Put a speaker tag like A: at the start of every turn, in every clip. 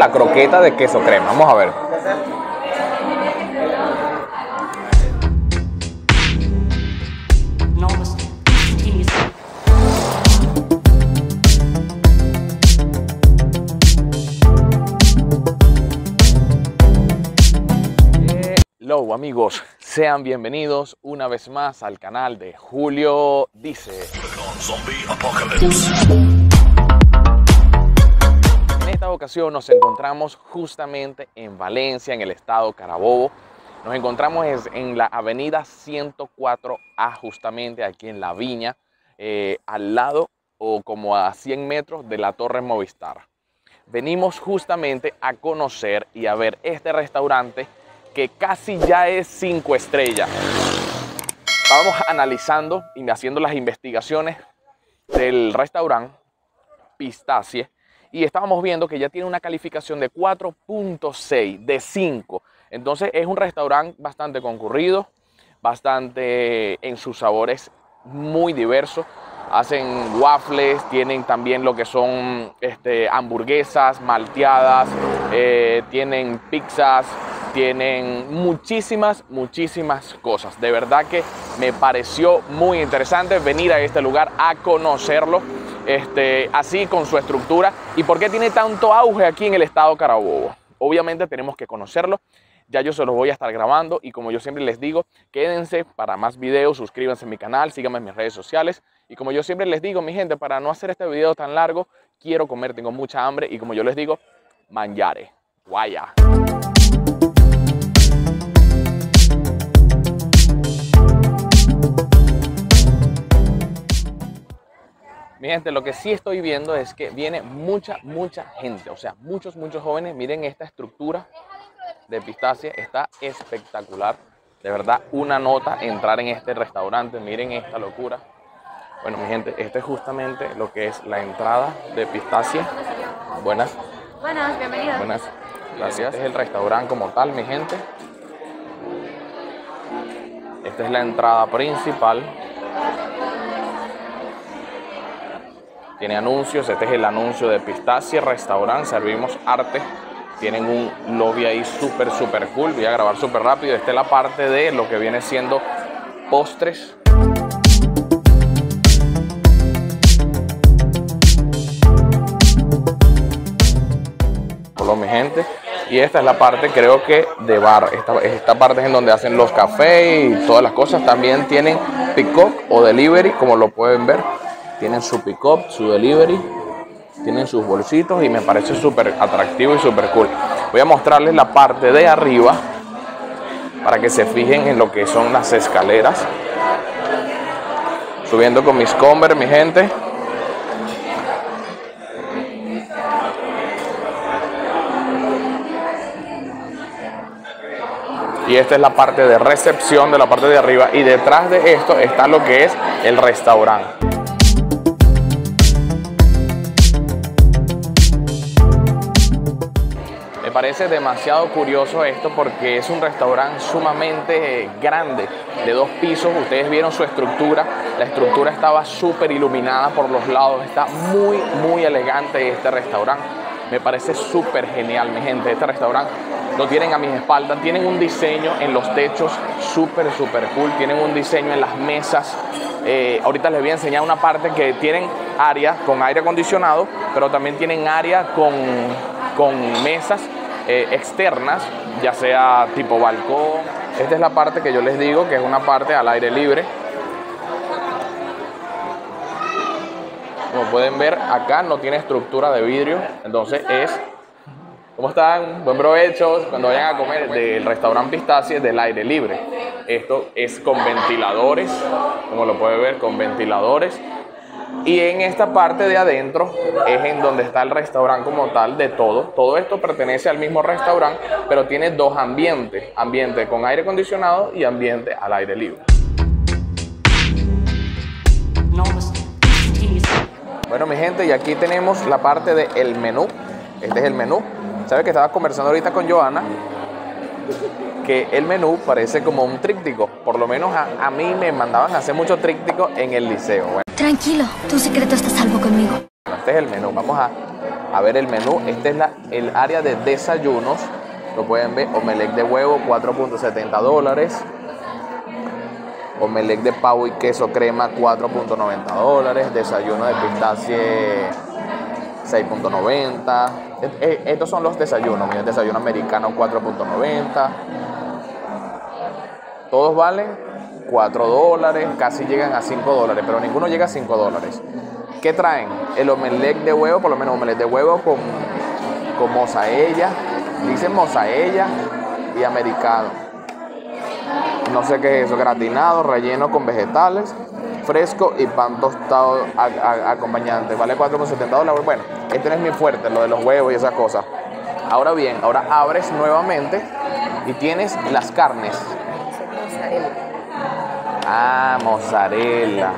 A: la croqueta de queso crema. Vamos a ver. Hello amigos, sean bienvenidos una vez más al canal de Julio Dice. Esta ocasión nos encontramos justamente en Valencia, en el estado Carabobo. Nos encontramos en la avenida 104A, justamente aquí en La Viña, eh, al lado o como a 100 metros de la Torre Movistar. Venimos justamente a conocer y a ver este restaurante que casi ya es cinco estrellas. Estábamos analizando y haciendo las investigaciones del restaurante Pistacie y estábamos viendo que ya tiene una calificación de 4.6 de 5. Entonces es un restaurante bastante concurrido, bastante en sus sabores muy diversos. Hacen waffles, tienen también lo que son este, hamburguesas malteadas, eh, tienen pizzas, tienen muchísimas, muchísimas cosas. De verdad que me pareció muy interesante venir a este lugar a conocerlo, este, así con su estructura y por qué tiene tanto auge aquí en el estado Carabobo. Obviamente tenemos que conocerlo. Ya yo se los voy a estar grabando y como yo siempre les digo, quédense para más videos, suscríbanse a mi canal, síganme en mis redes sociales. Y como yo siempre les digo, mi gente, para no hacer este video tan largo, quiero comer, tengo mucha hambre y como yo les digo, manjare, guaya. Mi gente, lo que sí estoy viendo es que viene mucha, mucha gente, o sea, muchos, muchos jóvenes. Miren esta estructura de pistacia, está espectacular. De verdad, una nota entrar en este restaurante. Miren esta locura. Bueno, mi gente, este es justamente lo que es la entrada de pistacia. Buenas.
B: Buenas, bienvenidos.
A: Buenas, gracias. Este es el restaurante como tal, mi gente. Esta es la entrada principal. Tiene anuncios, este es el anuncio de Pistacia Restaurant, servimos arte. Tienen un lobby ahí súper, súper cool. Voy a grabar súper rápido. Esta es la parte de lo que viene siendo postres. Hola mi gente. Y esta es la parte creo que de bar. Esta, esta parte es en donde hacen los cafés y todas las cosas. También tienen pick-up o delivery, como lo pueden ver tienen su pick-up, su delivery, tienen sus bolsitos y me parece súper atractivo y súper cool. Voy a mostrarles la parte de arriba para que se fijen en lo que son las escaleras. Subiendo con mis Converse, mi gente. y esta es la parte de recepción de la parte de arriba y detrás de esto está lo que es el restaurante. Parece demasiado curioso esto porque es un restaurante sumamente grande, de dos pisos. Ustedes vieron su estructura. La estructura estaba súper iluminada por los lados. Está muy, muy elegante este restaurante. Me parece súper genial, mi gente. Este restaurante lo tienen a mis espaldas. Tienen un diseño en los techos súper, súper cool. Tienen un diseño en las mesas. Eh, ahorita les voy a enseñar una parte que tienen área con aire acondicionado, pero también tienen área con, con mesas eh, externas, ya sea tipo balcón. Esta es la parte que yo les digo que es una parte al aire libre. Como pueden ver, acá no tiene estructura de vidrio, entonces es ¿Cómo están? Buen provecho. Cuando vayan a comer del restaurante Pistacie del aire libre. Esto es con ventiladores, como lo pueden ver, con ventiladores. Y en esta parte de adentro es en donde está el restaurante como tal de todo. Todo esto pertenece al mismo restaurante, pero tiene dos ambientes. Ambiente con aire acondicionado y ambiente al aire libre. Bueno mi gente, y aquí tenemos la parte del menú. Este es el menú. ¿Sabes que estaba conversando ahorita con Joana? Que el menú parece como un tríptico. Por lo menos a, a mí me mandaban a hacer mucho tríptico en el liceo. Bueno.
B: Tranquilo, tu secreto está salvo conmigo.
A: Este es el menú. Vamos a a ver el menú. Este es la, el área de desayunos. Lo pueden ver, omelette de huevo, 4.70 dólares. Omelette de pavo y queso crema, 4.90 dólares. Desayuno de pistacie, 6.90. Estos son los desayunos. Mira, desayuno americano, 4.90. Todos valen 4 dólares, casi llegan a 5 dólares, pero ninguno llega a 5 dólares. ¿Qué traen? El omelette de huevo, por lo menos omelette de huevo con, con mozaella, dicen mozaella y americano. No sé qué es eso, gratinado, relleno con vegetales, fresco y pan tostado acompañante. Vale 4,70 dólares. Bueno, este no es mi fuerte, lo de los huevos y esas cosas. Ahora bien, ahora abres nuevamente y tienes las carnes. Ah, mozzarella.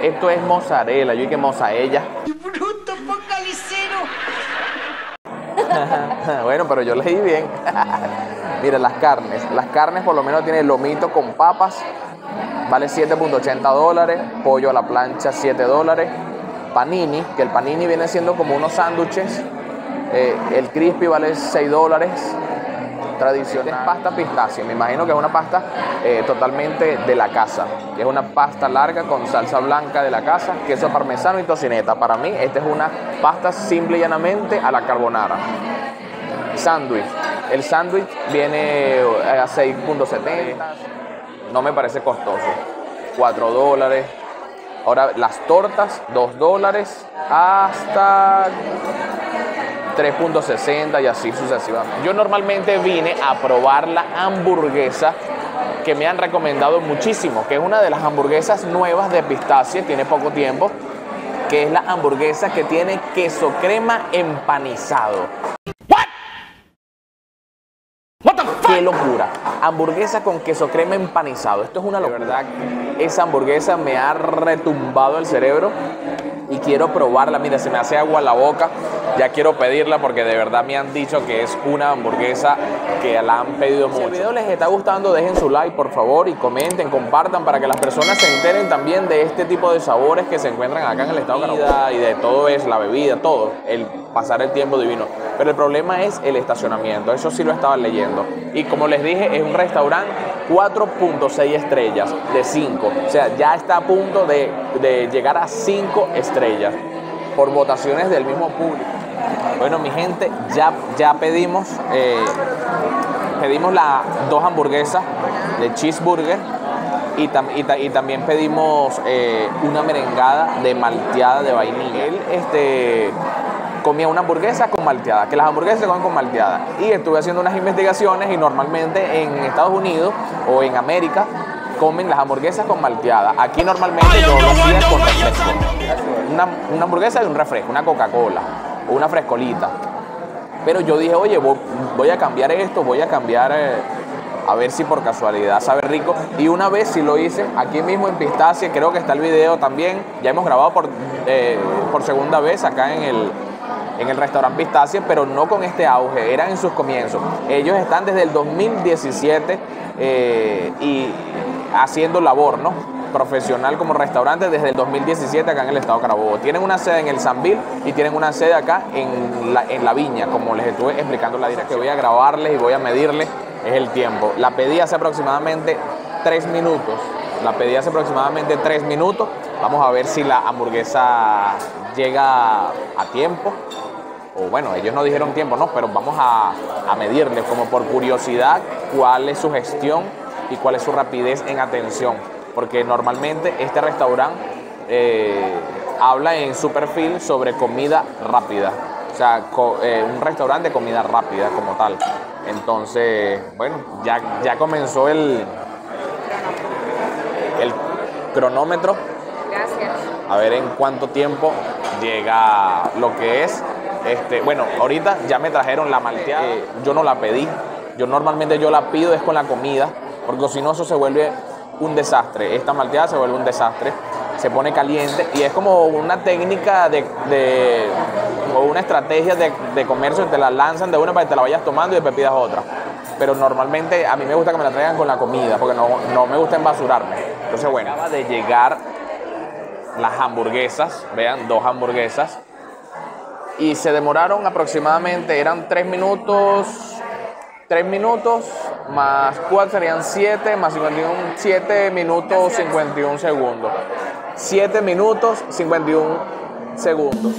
A: Esto es mozzarella. Yo dije mozzarella. ¡Bruto focalicero! bueno, pero yo leí bien. Mira, las carnes. Las carnes por lo menos tienen lomito con papas. Vale 7.80 dólares. Pollo a la plancha 7 dólares. Panini, que el panini viene siendo como unos sándwiches. Eh, el crispy vale 6 dólares tradicional. pasta pistacia, me imagino que es una pasta eh, totalmente de la casa, es una pasta larga con salsa blanca de la casa, queso parmesano y tocineta. Para mí, esta es una pasta simple y llanamente a la carbonara. Sándwich. El sándwich viene eh, a 6.70, no me parece costoso. 4 dólares. Ahora las tortas, 2 dólares hasta 3.60 y así sucesivamente. Yo normalmente vine a probar la hamburguesa que me han recomendado muchísimo, que es una de las hamburguesas nuevas de pistacia, tiene poco tiempo, que es la hamburguesa que tiene queso crema empanizado. ¡Qué locura! Hamburguesa con queso crema empanizado. Esto es una locura. verdad, esa hamburguesa me ha retumbado el cerebro y quiero probarla. Mira, se me hace agua la boca. Ya quiero pedirla porque de verdad me han dicho que es una hamburguesa que la han pedido mucho. Si el video les está gustando, dejen su like por favor y comenten, compartan para que las personas se enteren también de este tipo de sabores que se encuentran acá en el estado de y de todo es la bebida, todo, el pasar el tiempo divino. Pero el problema es el estacionamiento, eso sí lo estaba leyendo. Y como les dije, es un restaurante 4.6 estrellas de 5. O sea, ya está a punto de, de llegar a 5 estrellas por votaciones del mismo público. Bueno, mi gente, ya, ya pedimos, eh, pedimos las dos hamburguesas de cheeseburger y, y, también pedimos eh, una merengada de malteada de vainilla. Él este, comía una hamburguesa con malteada, que las hamburguesas se comen con malteada. Y estuve haciendo unas investigaciones y normalmente en Estados Unidos o en América comen las hamburguesas con malteada. Aquí normalmente yo lo hacía con refresco. Una, una hamburguesa y un refresco, una Coca-Cola una frescolita. Pero yo dije, oye, voy a cambiar esto, voy a cambiar, eh, a ver si por casualidad sabe rico. Y una vez sí lo hice, aquí mismo en Pistacia, creo que está el video también. Ya hemos grabado por, eh, por segunda vez acá en el, en el restaurante Pistacia, pero no con este auge, eran en sus comienzos. Ellos están desde el 2017 eh, y haciendo labor, ¿no? Profesional como restaurante desde el 2017 acá en el estado de Carabobo. Tienen una sede en el Sanville y tienen una sede acá en la, en la Viña, como les estuve explicando la dirección. Que voy a grabarles y voy a medirles es el tiempo. La pedí hace aproximadamente tres minutos. La pedí hace aproximadamente tres minutos. Vamos a ver si la hamburguesa llega a tiempo. O bueno, ellos no dijeron tiempo, no, pero vamos a, a medirles como por curiosidad cuál es su gestión y cuál es su rapidez en atención. Porque normalmente este restaurante eh, habla en su perfil sobre comida rápida. O sea, eh, un restaurante de comida rápida como tal. Entonces, bueno, ya, ya comenzó el, el cronómetro.
B: Gracias.
A: A ver en cuánto tiempo llega lo que es. Este, bueno, ahorita ya me trajeron la malteada. Eh, yo no la pedí. Yo normalmente yo la pido es con la comida porque si no eso se vuelve un desastre. Esta malteada se vuelve un desastre, se pone caliente y es como una técnica de, o una estrategia de, comercio, te la lanzan de una para que te la vayas tomando y después pidas otra. Pero normalmente a mí me gusta que me la traigan con la comida, porque no, no me gusta embasurarme. Entonces, bueno, acaba de llegar las hamburguesas, vean, dos hamburguesas. y se demoraron aproximadamente, eran 3 minutos, 3 minutos más 4 serían 7, más 51, 7 minutos 51 segundos. 7 minutos 51 segundos.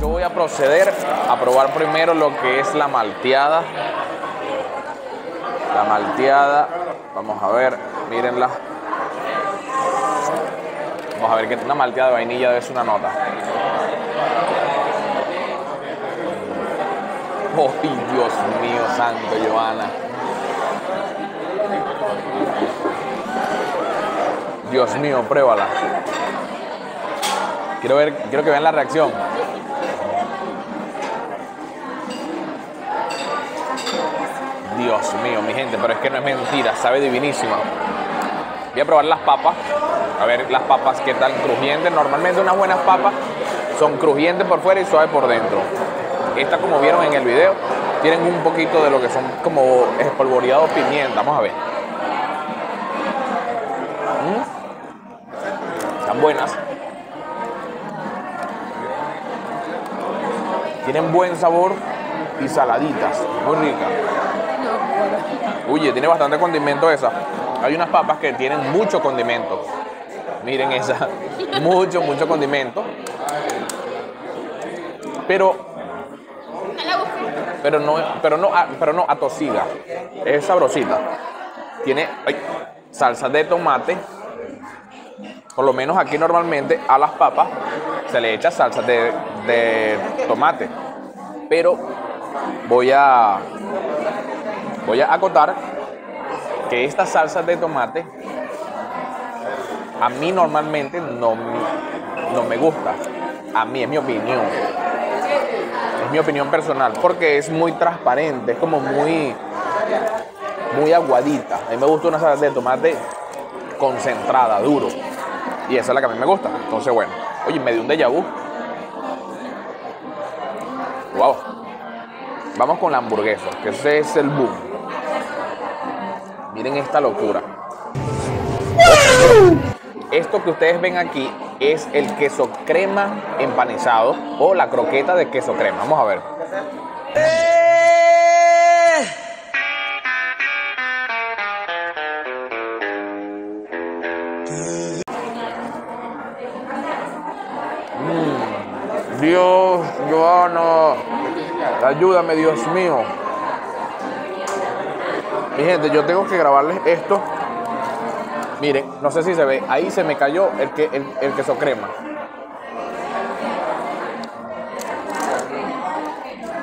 A: Yo voy a proceder a probar primero lo que es la malteada. La malteada, vamos a ver, mírenla. Vamos a ver que una malteada de vainilla es una nota. Oh, Dios mío, santo, Joana. Dios mío, pruébala. Quiero ver, quiero que vean la reacción. Dios mío, mi gente, pero es que no es mentira, sabe divinísima. Voy a probar las papas, a ver las papas qué tal crujientes. Normalmente unas buenas papas son crujientes por fuera y suaves por dentro. Estas, como vieron en el video, tienen un poquito de lo que son como espolvoreados pimienta. Vamos a ver. Mm. Están buenas. Tienen buen sabor y saladitas, muy ricas. Oye, tiene bastante condimento esa. Hay unas papas que tienen mucho condimento. Miren esa. mucho, mucho condimento. Pero. Pero no, pero no, pero no atosiga. Es sabrosita. Tiene salsa de tomate. Por lo menos aquí normalmente a las papas se le echa salsa de, de tomate. Pero voy a voy a acotar que esta salsa de tomate a mí normalmente no, no me gusta. A mí es mi opinión. Es mi opinión personal porque es muy transparente, es como muy muy aguadita. A mí me gusta una salsa de tomate concentrada, duro. Y esa es la que a mí me gusta. Entonces, bueno. Oye, me dio un déjà vu. Wow. Vamos con la hamburguesa, que ese es el boom. Miren esta locura. Esto que ustedes ven aquí es el queso crema empanizado o la croqueta de queso crema. Vamos a ver. Mm. Dios, Joana, ayúdame, Dios mío. Mi gente, yo tengo que grabarles esto. Miren, no sé si se ve, ahí se me cayó el, que, el, queso crema.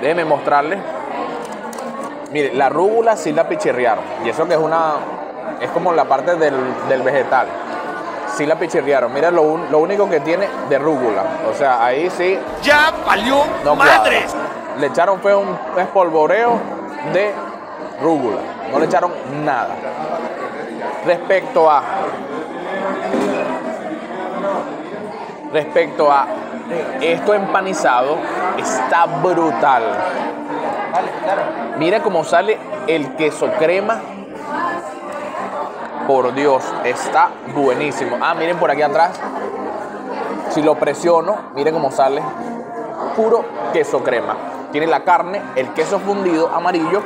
A: Déjenme mostrarles. Miren, la rúgula sí la pichirriaron. Y eso que es una. Es como la parte del, vegetal. Sí la pichirriaron. Mira lo, lo, único que tiene de rúgula. O sea, ahí sí.
B: ¡Ya valió madres!
A: Le echaron fue un espolvoreo de rúgula. No le echaron nada. Respecto a. Respecto a esto empanizado, está brutal. Mira cómo sale el queso crema. Por Dios, está buenísimo. Ah, miren por aquí atrás. Si lo presiono, miren cómo sale. Puro queso crema. Tiene la carne, el queso fundido amarillo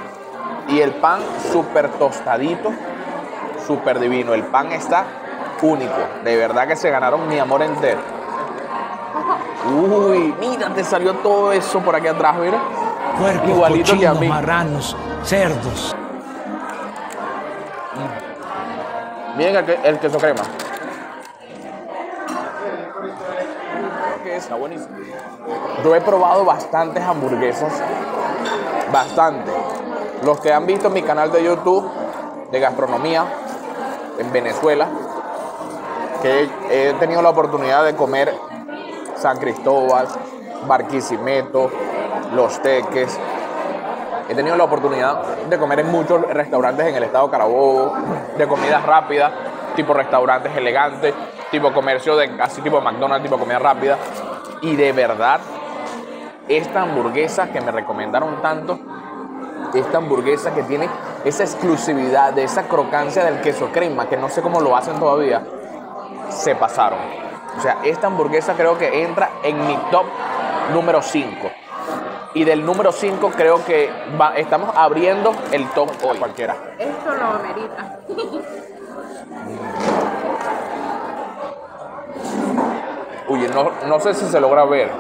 A: y el pan súper tostadito, súper divino. El pan está único. De verdad que se ganaron mi amor entero. Uy, mira, te salió todo eso por aquí atrás, mira.
B: Cuerpos Igualito que a mí. marranos, cerdos.
A: Miren el, el queso crema. Está buenísimo. Yo he probado bastantes hamburguesas. Bastante. Los que han visto mi canal de YouTube de gastronomía en Venezuela, que he tenido la oportunidad de comer San Cristóbal, Barquisimeto, Los Teques. He tenido la oportunidad de comer en muchos restaurantes en el estado Carabobo, de comidas rápidas, tipo restaurantes elegantes, tipo comercio de así tipo McDonald's, tipo comida rápida. Y de verdad, esta hamburguesa que me recomendaron tanto esta hamburguesa que tiene esa exclusividad, de esa crocancia del queso crema, que no sé cómo lo hacen todavía, se pasaron. O sea, esta hamburguesa creo que entra en mi top número 5. Y del número 5 creo que estamos abriendo el top hoy. Cualquiera.
C: Esto lo amerita.
A: Uy, no, no sé si se logra ver.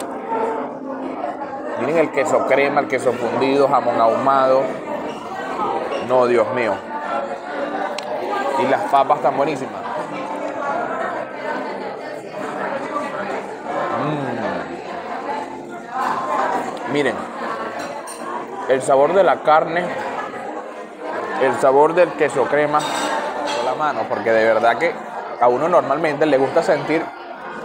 A: Miren el queso crema, el queso fundido, jamón ahumado. No, Dios mío. Y las papas están buenísimas. Mm. Miren, el sabor de la carne, el sabor del queso crema, la mano, porque de verdad que a uno normalmente le gusta sentir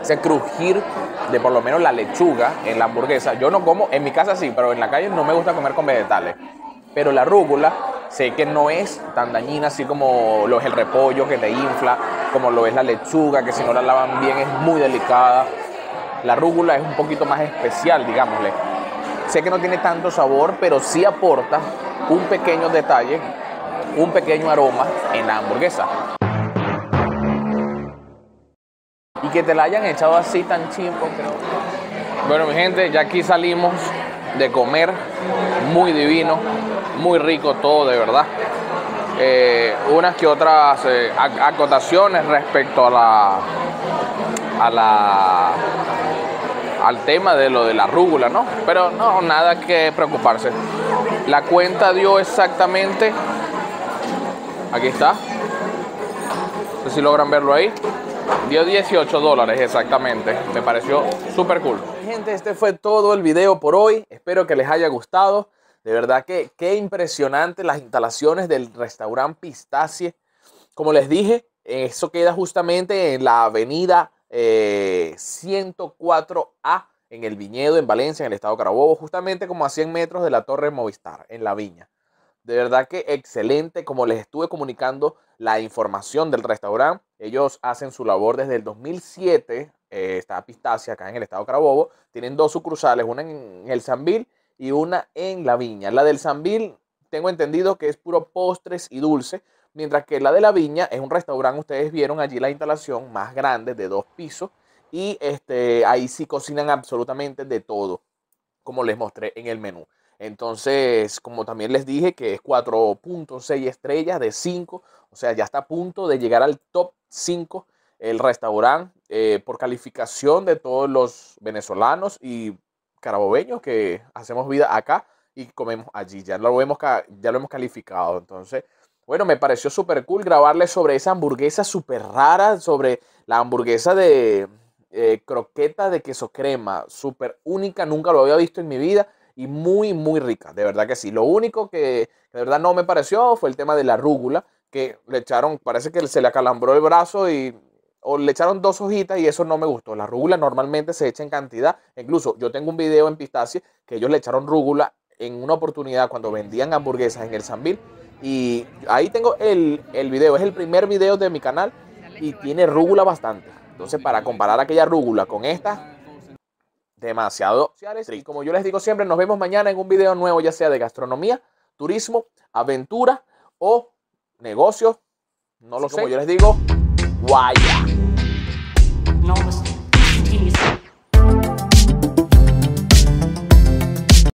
A: ese crujir de por lo menos la lechuga en la hamburguesa. Yo no como, en mi casa sí, pero en la calle no me gusta comer con vegetales. Pero la rúgula sé que no es tan dañina así como lo es el repollo que te infla, como lo es la lechuga, que si no la lavan bien es muy delicada. La rúgula es un poquito más especial, digámosle. Sé que no tiene tanto sabor, pero sí aporta un pequeño detalle, un pequeño aroma en la hamburguesa. Y que te la hayan echado así tan chimpo, creo. Bueno, mi gente, ya aquí salimos de comer, muy divino, muy rico todo, de verdad. Eh, unas que otras eh, acotaciones respecto a la, a la al tema de lo de la rúgula, ¿no? Pero no, nada que preocuparse. La cuenta dio exactamente, aquí está, no sé si logran verlo ahí, Dio 18 dólares exactamente. Me pareció súper cool. Gente, este fue todo el video por hoy. Espero que les haya gustado. De verdad que qué impresionante las instalaciones del restaurante Pistacie. Como les dije, eso queda justamente en la avenida 104A eh, en el Viñedo, en Valencia, en el estado Carabobo, justamente como a 100 metros de la Torre Movistar, en la Viña. De verdad que excelente, como les estuve comunicando la información del restaurante. Ellos hacen su labor desde el 2007. Eh, está Pistacia acá en el estado Carabobo. Tienen dos sucursales, una en el Sambil y una en La Viña. La del Sambil tengo entendido que es puro postres y dulce, mientras que la de La Viña es un restaurante, ustedes vieron allí la instalación más grande de dos pisos y este, ahí sí cocinan absolutamente de todo, como les mostré en el menú. Entonces, como también les dije, que es 4.6 estrellas de 5, o sea, ya está a punto de llegar al top 5 el restaurante eh, por calificación de todos los venezolanos y carabobeños que hacemos vida acá y comemos allí. Ya lo hemos, ya lo hemos calificado. Entonces, bueno, me pareció súper cool grabarles sobre esa hamburguesa súper rara, sobre la hamburguesa de eh, croqueta de queso crema, súper única, nunca lo había visto en mi vida y muy, muy rica, de verdad que sí. Lo único que, de verdad no me pareció fue el tema de la rúgula, que le echaron, parece que se le acalambró el brazo y o le echaron dos hojitas y eso no me gustó. La rúgula normalmente se echa en cantidad. Incluso yo tengo un video en Pistacie que ellos le echaron rúgula en una oportunidad cuando vendían hamburguesas en el Sanville. Y ahí tengo el, el video, es el primer video de mi canal y tiene rúgula bastante. Entonces, para comparar aquella rúgula con esta, demasiado Y como yo les digo siempre, nos vemos mañana en un video nuevo, ya sea de gastronomía, turismo, aventura o negocios. No lo sé. Como yo les digo, guaya. No